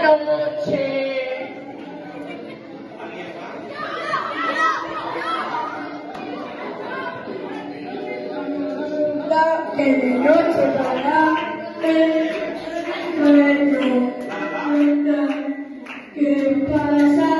Gran noche. La que de noche para el sueño. ¿Qué pasará?